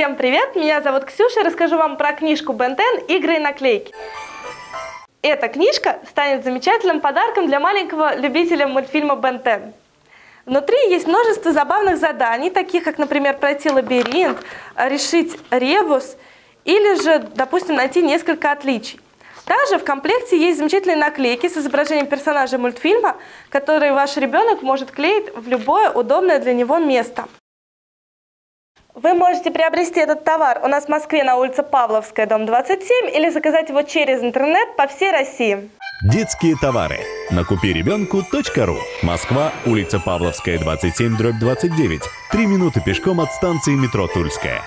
Всем привет, меня зовут Ксюша, расскажу вам про книжку Бентен «Игры и наклейки». Эта книжка станет замечательным подарком для маленького любителя мультфильма Бентен. Внутри есть множество забавных заданий, таких как, например, пройти лабиринт, решить ребус или же, допустим, найти несколько отличий. Также в комплекте есть замечательные наклейки с изображением персонажей мультфильма, которые ваш ребенок может клеить в любое удобное для него место. Вы можете приобрести этот товар у нас в Москве на улице Павловская, дом 27, или заказать его через интернет по всей России. Детские товары. На купиребенку.ру. Москва, улица Павловская, 27, дробь 29. Три минуты пешком от станции метро Тульская.